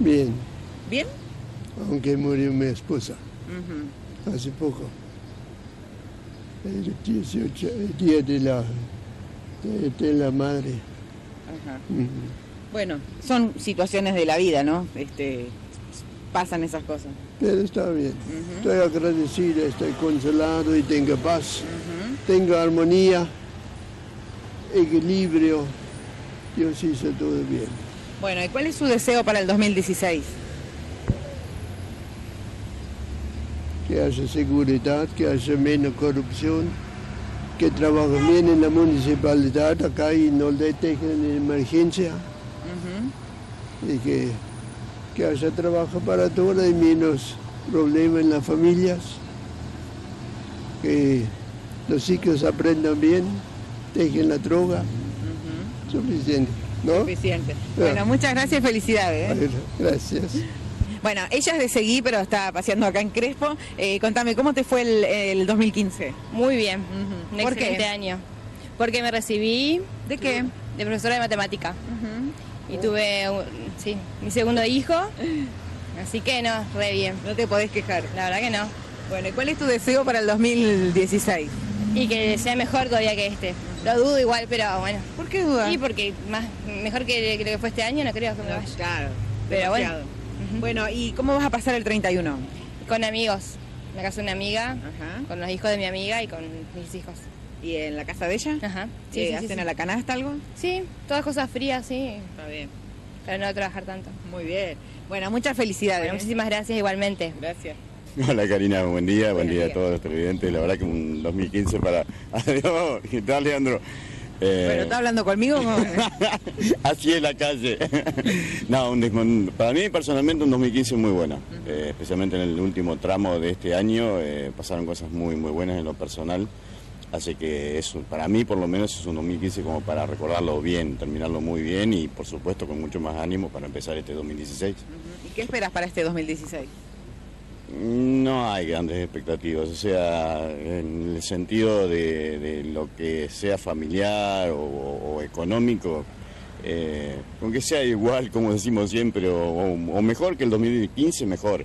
Bien, ¿Bien? aunque murió mi esposa hace poco. El 18, el día de la, de, de la madre. Ajá. Bueno, son situaciones de la vida, ¿no? Este, pasan esas cosas. Pero está bien. Estoy agradecido, estoy consolado y tengo paz, tengo armonía, equilibrio. Dios hizo todo bien. Bueno, ¿y cuál es su deseo para el 2016? Que haya seguridad, que haya menos corrupción, que trabajen bien en la municipalidad acá y no le dejen en emergencia. Y que, que haya trabajo para todos y menos problemas en las familias. Que los hijos aprendan bien, dejen la droga. Suficiente, ¿no? Suficiente. Ya. Bueno, muchas gracias y felicidades. ¿eh? Bueno, Gracias. Bueno, ella es de Seguí, pero está paseando acá en Crespo. Eh, contame, ¿cómo te fue el, el 2015? Muy bien, un ¿Por qué? excelente año. Porque me recibí ¿De qué? de profesora de matemática y tuve, un- sí, mi segundo hijo, así que no, re bien. No te podés quejar. La verdad que no. Bueno, ¿y cuál es tu deseo para el 2016? Y que sea mejor todavía que este. Lo dudo igual, pero bueno. ¿Por qué dudas? Y porque más mejor que, que lo que fue este año no creo que me vaya. Claro, Pero bueno. Bueno, ¿y cómo vas a pasar el 31? Con amigos. En la casa de una amiga, Ajá. con los hijos de mi amiga y con mis hijos. ¿Y en la casa de ella? Ajá. Sí, Sí, sí, ¿Hacen sí, sí. a la canasta algo? Sí, todas cosas frías, sí, Está bien. para no trabajar tanto. Muy bien. Bueno, muchas felicidades. Bueno, muchísimas gracias igualmente. Gracias. Hola Karina, buen día, buen Buenos día a todos los televidentes. La verdad que un 2015 para... Adiós, ¿qué tal Leandro? Eh, Bueno, ¿está hablando conmigo? Así es la calle. no, un para mí personalmente un 2015 muy bueno, Eh, especialmente en el último tramo de este año eh, pasaron cosas muy muy buenas en lo personal, así que eso, para mí por lo menos es un 2015 como para recordarlo bien, terminarlo muy bien y por supuesto con mucho más ánimo para empezar este 2016. ¿Y qué esperas para este 2016? No hay grandes expectativas, o sea, en el sentido de, lo que sea familiar o, económico, eh, con que sea igual, como decimos siempre, o, o- mejor que el 2015, mejor.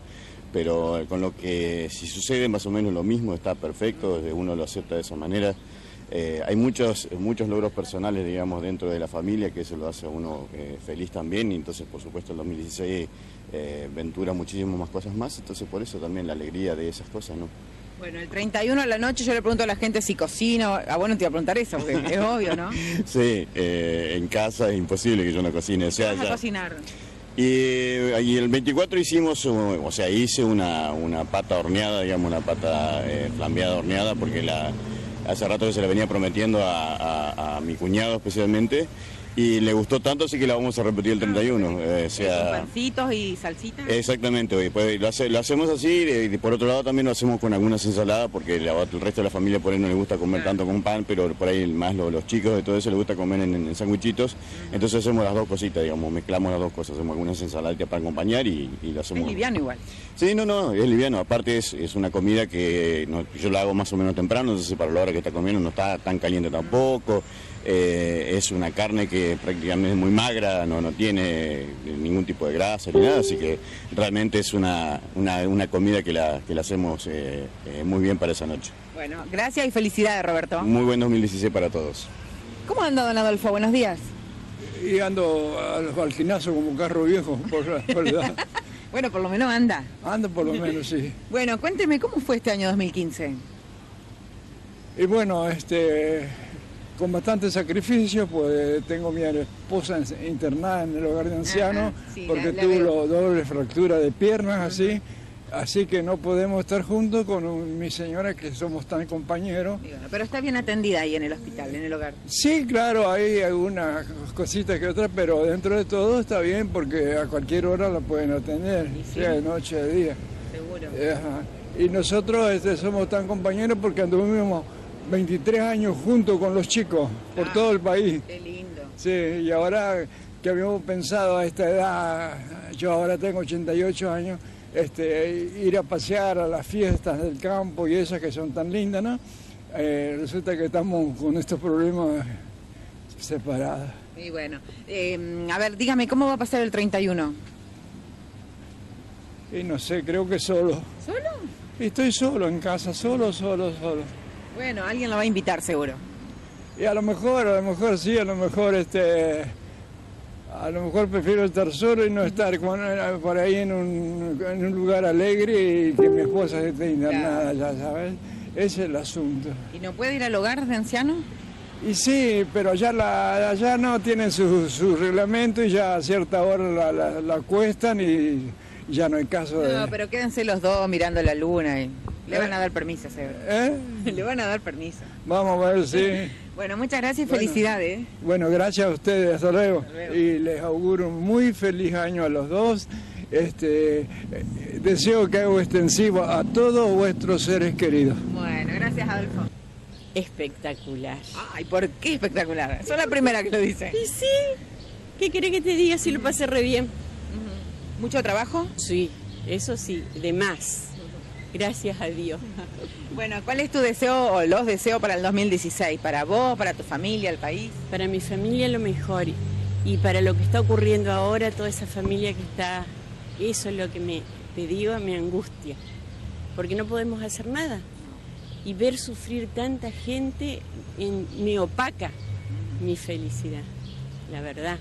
Pero con lo que si sucede más o menos lo mismo, está perfecto, uno lo acepta de esa manera. Eh, hay muchos, muchos logros personales, digamos, dentro de la familia, que eso lo hace a uno eh, feliz también, y entonces, por supuesto, el 2016 eh, ventura muchísimas más cosas más, entonces por eso también la alegría de esas cosas, ¿no? Bueno, el 31 a la noche yo le pregunto a la gente si cocino. Ah, bueno, te iba a preguntar eso, porque es obvio, ¿no? Sí, eh, en casa es imposible que yo no cocine, o sea, ¿Qué vas a ya- cocinar? Y, y el 24 hicimos, o sea, hice una, una pata horneada, digamos, una pata flambeada horneada, porque la, hace rato se la venía prometiendo a mi cuñado especialmente, y le gustó tanto, así que la vamos a repetir el 31. eh, o ¿Con sea, pancitos y salsitas? Exactamente, y pues lo, hace- lo hacemos así y, y por otro lado también lo hacemos con algunas ensaladas porque la- el resto de la familia por ahí no le gusta comer Claro. tanto con pan, pero por ahí más lo- los chicos de todo eso les gusta comer en, en sándwichitos, entonces hacemos las dos cositas, digamos, mezclamos las dos cosas, hacemos algunas ensaladitas para acompañar y, y lo Es hacemos... liviano igual. Sí, no, no, es liviano. Aparte es, es una comida que no- yo la hago más o menos temprano, entonces para la hora que está comiendo no está tan caliente tampoco. Eh, es una carne que prácticamente es muy magra, no, no tiene ningún tipo de grasa ni nada, así que realmente es una, una, una comida que la, que la hacemos eh, eh, muy bien para esa noche. Bueno, gracias y felicidades, Roberto. Muy buen 2016 para todos. ¿Cómo anda, don Adolfo? Buenos días. Y ando al, al gimnasio como carro viejo, por la, edad. Bueno, por lo menos anda. Ando por lo menos, sí. Bueno, cuénteme, ¿cómo fue este año 2015? Y bueno, este, con bastante sacrificio, pues tengo mi esposa internada en el hogar de ancianos, sí, porque la- la tuvo doble fractura de piernas, así. Así que no podemos estar juntos con mi señora, que somos tan compañeros. Bueno, pero está bien atendida ahí en el hospital, en el hogar. Sí, claro, hay algunas cositas que otras, pero dentro de todo está bien porque a cualquier hora la pueden atender, sí. sea de noche, de día. Seguro. Ajá. Y nosotros este, somos tan compañeros porque anduvimos 23 años juntos con los chicos por Ah. todo el país. Qué lindo. Sí, y ahora que habíamos pensado a esta edad, yo ahora tengo 88 años, este, ir a pasear a las fiestas del campo y esas que son tan lindas, ¿no? Eh, resulta que estamos con estos problemas separados. Y bueno, eh, a ver, dígame, ¿cómo va a pasar el 31? Y no sé, creo que solo. ¿Solo? Estoy solo en casa, solo, solo, solo. Bueno, alguien lo va a invitar seguro. Y a lo mejor, a lo mejor sí, a lo mejor este... A lo mejor prefiero estar solo y no estar con- por ahí en un, en un lugar alegre y que mi esposa esté internada ya, ¿sabes? Ese es el asunto. ¿Y no puede ir al hogar de ancianos? Y sí, pero allá, la, allá no tienen su, su reglamento y ya a cierta hora la, la, la acuestan y ya no hay caso de... No, pero quédense los dos mirando la luna y le van a dar permiso, seguro. ¿Eh? Le van a dar permiso. Vamos a ver, sí. Bueno, muchas gracias y Bueno. felicidades. ¿eh? Bueno, gracias a ustedes, hasta luego. Hasta luego. Y les auguro un muy feliz año a los dos. Este, eh, deseo que hago extensivo a todos vuestros seres queridos. Bueno, gracias Adolfo. Espectacular. Ay, ¿por qué espectacular? Soy la primera que lo dice. Y sí, ¿qué querés que te diga si lo pasé re bien? ¿Mucho trabajo? Sí, eso sí, de más. Gracias a Dios. Bueno, ¿cuál es tu deseo o los deseos para el 2016? ¿Para vos, para tu familia, el país? Para mi familia lo mejor y para lo que está ocurriendo ahora, toda esa familia que está, eso es lo que me, te digo, me angustia, porque no podemos hacer nada. Y ver sufrir tanta gente en- me opaca mi felicidad, la verdad.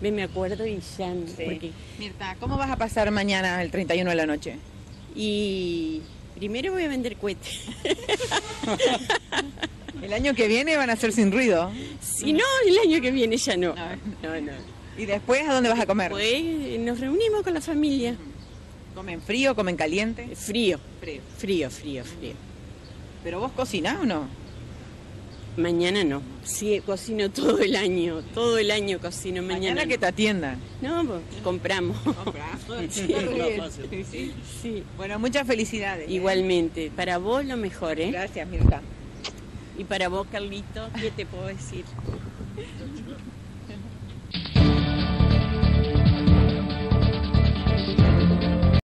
Me, me acuerdo y ya, porque Mirta, ¿cómo vas a pasar mañana el 31 de la noche? Y primero voy a vender cohetes. El año que viene van a ser sin ruido. Si no, el año que viene ya no. No. No. ¿Y después a dónde vas a comer? Pues nos reunimos con la familia. ¿Comen frío, comen caliente? Frío, Frío. frío, frío, frío. ¿Pero vos cocinás o no? Mañana no. Sí, cocino todo el año. Todo el año cocino. Mañana, Mañana, que te atiendan. no. pues, compramos. Sí, Sí. sí. Bueno, muchas felicidades. ¿eh? Igualmente. Para vos lo mejor, ¿eh? Gracias, Mirta. Y para vos, Carlito, ¿qué te puedo decir?